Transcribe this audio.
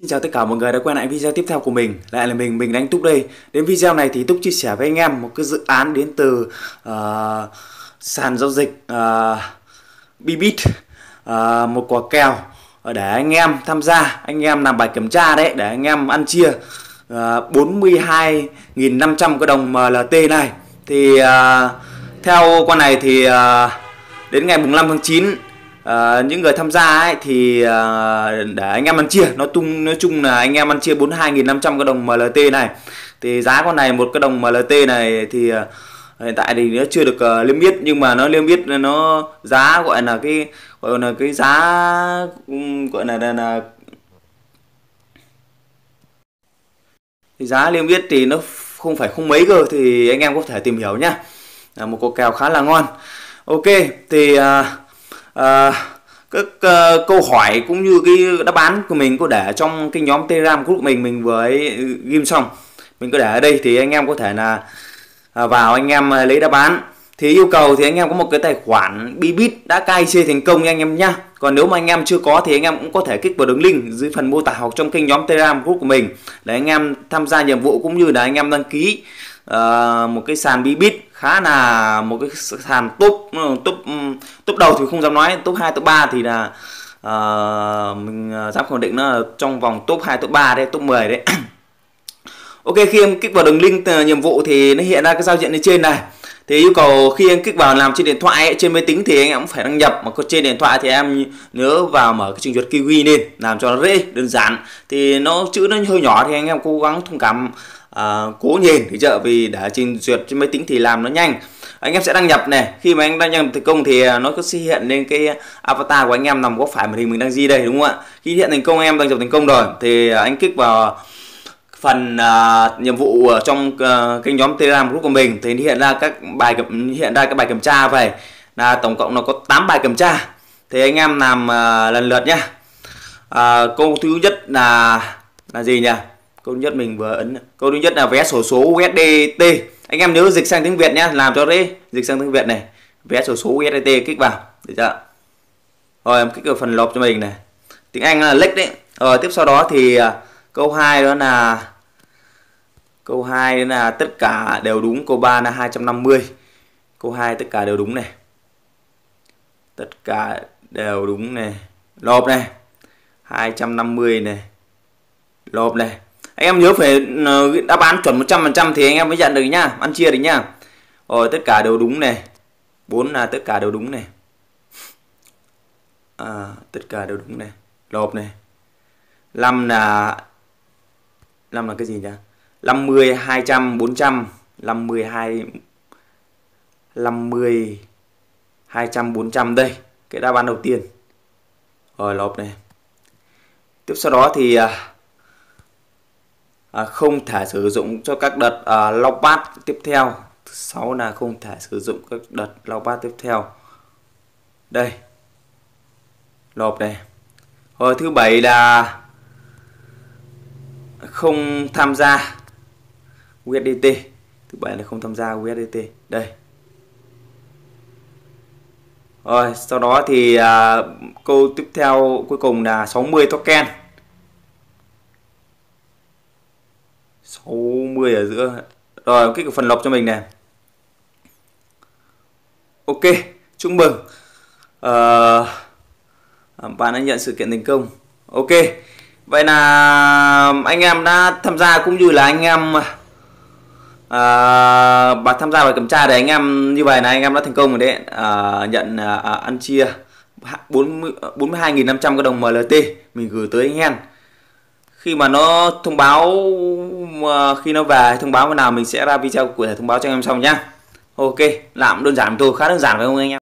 Xin chào tất cả mọi người đã quay lại video tiếp theo của mình. Lại là mình, mình Đánh Túc đây. Đến video này thì Túc chia sẻ với anh em một cái dự án đến từ uh, sàn giao dịch uh, Bibit uh, Một quả kèo để anh em tham gia. Anh em làm bài kiểm tra đấy để anh em ăn chia uh, 42.500 cái đồng MLT này. Thì uh, theo con này thì uh, đến ngày 5 tháng 9 À, những người tham gia ấy thì à, để anh em ăn chia nó tung nói chung là anh em ăn chia 42.500 cái đồng MLT này. Thì giá con này một cái đồng MLT này thì à, hiện tại thì nó chưa được uh, liêm yết nhưng mà nó liêm yết nó giá gọi là cái gọi là cái giá gọi là là, là thì giá liêm yết thì nó không phải không mấy cơ thì anh em có thể tìm hiểu nhá. Là một cuộc kèo khá là ngon. Ok thì uh, Ờ, các uh, câu hỏi cũng như cái đáp án của mình có để trong cái nhóm telegram của mình mình vừa ấy ừ, ghim xong. Mình có để ở đây thì anh em có thể là à, vào anh em à, lấy đáp án. Thì yêu cầu thì anh em có một cái tài khoản Bibit đã cai chơi thành công nha anh em nhá. Còn nếu mà anh em chưa có thì anh em cũng có thể kích vào đường link dưới phần mô tả hoặc trong kênh nhóm telegram group của mình để anh em tham gia nhiệm vụ cũng như là anh em đăng ký uh, một cái sàn Bibit khá là một cái sàn top ừ, top ừ, top đầu thì không dám nói top 2 top 3 thì là uh, mình ờ, dám khẳng định nó là trong vòng top 2 top 3 đấy top 10 đấy. Ok khi em kích vào đường link ờ, nhiệm vụ thì nó hiện ra cái giao diện lên trên này thì yêu cầu khi anh kích vào làm trên điện thoại ấy, trên máy tính thì anh em cũng phải đăng nhập mà có trên điện thoại thì em nhớ vào mở cái trình duyệt kiwi lên làm cho nó dễ đơn giản. Thì nó chữ nó hơi nhỏ thì anh em cố gắng thông cảm uh, cố nhìn thì chợ vì để trình duyệt trên máy tính thì làm nó nhanh. Anh em sẽ đăng nhập này khi mà anh đăng nhập thành công thì à, nó có sẽ hiện lên cái avatar của anh em nằm góc phải màn hình mình đang di đây đúng không ạ? Khi hiện thành công em đăng nhập thành công rồi thì à, anh kích vào phần uh, nhiệm vụ ở trong uh, kênh nhóm telegram group của mình. Thì hiện ra các bài hiện ra các bài kiểm tra về. Là tổng cộng nó có 8 bài kiểm tra. Thì anh em làm uh, lần lượt nhé uh, câu thứ nhất là là gì nhỉ? Câu thứ nhất mình vừa ấn câu thứ nhất là vé sổ số USDT anh em nhớ dịch sang tiếng Việt nhé làm cho đấy dịch sang tiếng Việt này. Vé sổ số USDT kích vào. Được chưa? Rồi em kích vào phần lộp cho mình này. Tiếng Anh là lệch đấy. Rồi tiếp sau đó thì uh, câu 2 đó là câu 2 đó là tất cả đều đúng. Câu 3 là 250 câu 2 tất cả đều đúng này. Tất cả đều đúng này. Lộp này. 250 này. Lộp này. Anh em nhớ phải ờ, đáp án chuẩn 100% thì anh em mới nhận được nhá. Ăn chia được nhá. Rồi tất cả đều đúng này. 4 là tất cả đều đúng này. À, tất cả đều đúng này. Lộp này. 5 là 5 là cái gì nhỉ 50 200 400 50 2 50 200 400 đây cái đáp án đầu tiên. Rồi lộp này. Tiếp sau đó thì à, à, không thể sử dụng cho các đợt à, lọc bát tiếp theo. Thứ 6 là không thể sử dụng các đợt lọc bát tiếp theo. Đây. Lộp này. Rồi thứ bảy là không tham gia USDT thứ bảy là không tham gia USDT đây. Rồi sau đó thì à, câu tiếp theo cuối cùng là 60 token. 60 ở giữa. Rồi kích phần lọc cho mình này. Ok chúc mừng. À, bạn đã nhận sự kiện thành công. Ok vậy là um, anh em đã tham gia cũng như là anh em à, bà tham gia vào kiểm tra để anh em như vậy là anh em đã thành công rồi đấy. À, nhận à, à ăn chia 42.500 cái đồng MLT mình gửi tới anh em. Khi mà nó thông báo à, khi nó về thông báo nào mình sẽ ra video của thông báo cho anh em sau nhá. Ok làm đơn giản thôi khá đơn giản phải không anh em?